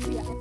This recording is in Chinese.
不要。